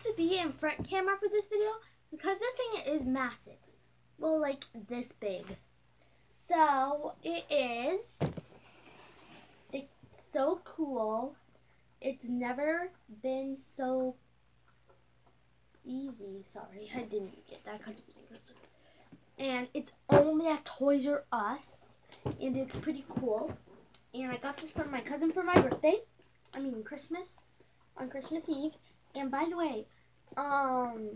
to be in front camera for this video because this thing is massive. Well, like this big. So it is. It's so cool. It's never been so easy. Sorry, I didn't get that And it's only at Toys R Us. And it's pretty cool. And I got this from my cousin for my birthday. I mean Christmas. On Christmas Eve. And by the way, um,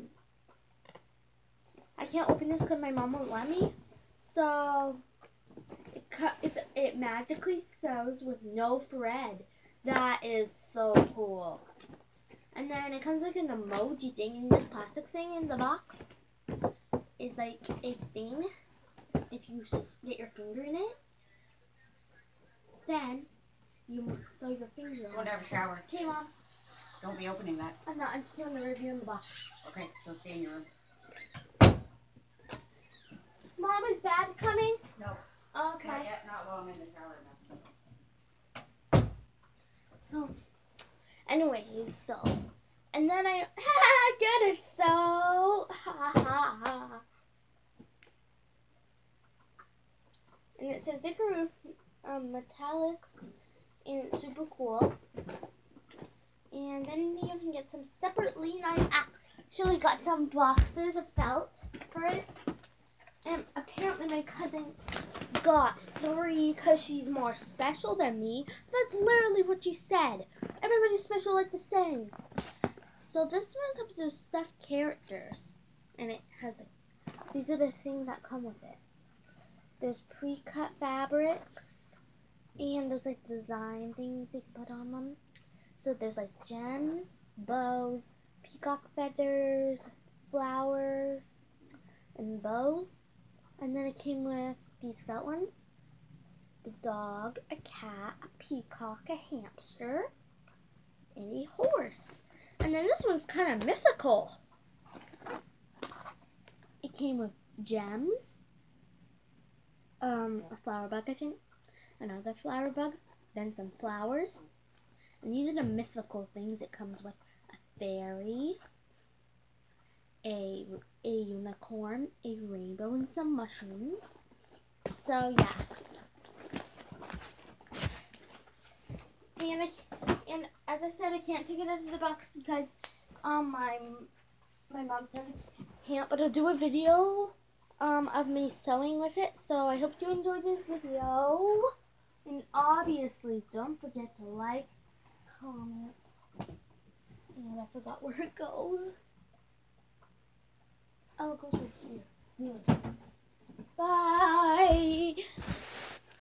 I can't open this because my mom won't let me. So it cut. It's it magically sews with no thread. That is so cool. And then it comes like an emoji thing, and this plastic thing in the box is like a thing. If you get your finger in it, then you sew your finger. Go and have a shower. Okay, mom. Don't be opening that. I'm not. I'm just doing the review in the box. Okay, so stay in your room. Mom, is Dad coming? No. Okay. Not yet. Not while I'm in the shower now. So, anyways, so, and then I get it. So, ha ha ha. And it says Dickaroo um, Metallics, and it's super cool. And then you can get some separately, and I actually got some boxes of felt for it. And apparently my cousin got three because she's more special than me. That's literally what she said. Everybody's special like the same. So this one comes with stuffed characters. And it has, these are the things that come with it. There's pre-cut fabrics. And there's like design things you can put on them. So there's like gems, bows, peacock feathers, flowers, and bows. And then it came with these felt ones. The dog, a cat, a peacock, a hamster, and a horse. And then this one's kind of mythical. It came with gems, um, a flower bug, I think, another flower bug, then some flowers. And these are the mythical things. It comes with a fairy, a, a unicorn, a rainbow, and some mushrooms. So, yeah. And, I, and as I said, I can't take it out of the box because um, my, my mom said I can't, but I'll do a video um, of me sewing with it. So I hope you enjoyed this video. And obviously, don't forget to like, comments. And I forgot where it goes. Oh, it goes right here. Bye!